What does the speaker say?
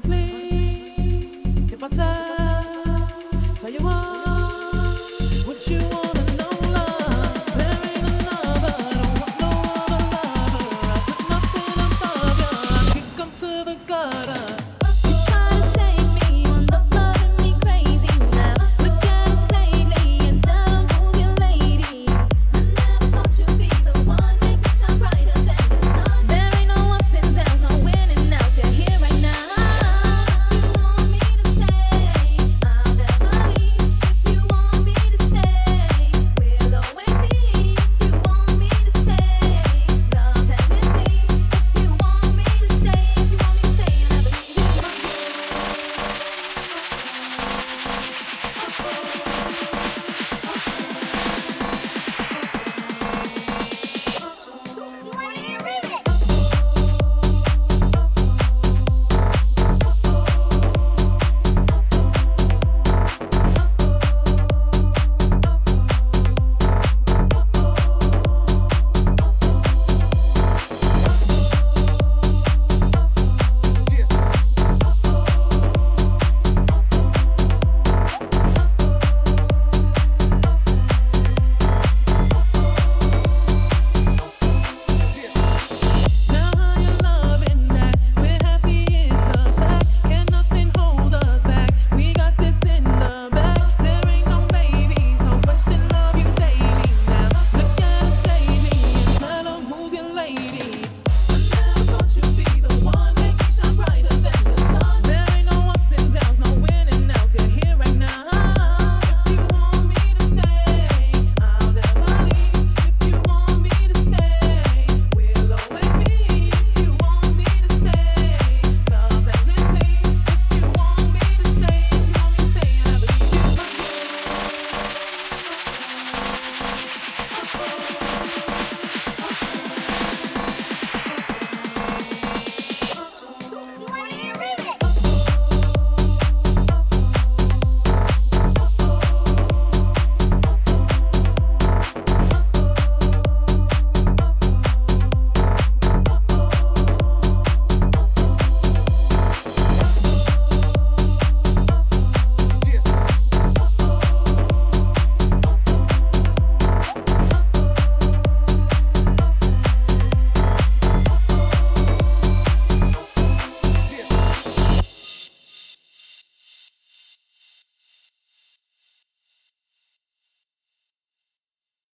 sleep.